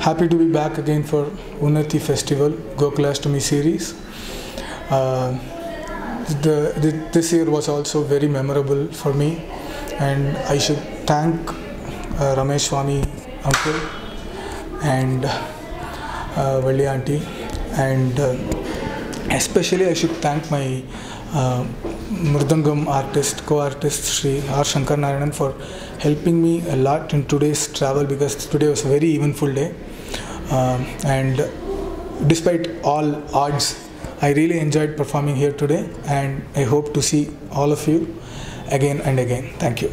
happy to be back again for Unnati Festival Gokulashtami series. Uh, the, the, this year was also very memorable for me, and I should thank uh, Ramesh Swami uncle and uh, Valli auntie, and uh, especially I should thank my uh, Mridangam artist, co-artist Sri R. Shankar Narayanan for helping me a lot in today's travel because today was a very eventful day. Um, and despite all odds, I really enjoyed performing here today and I hope to see all of you again and again. Thank you.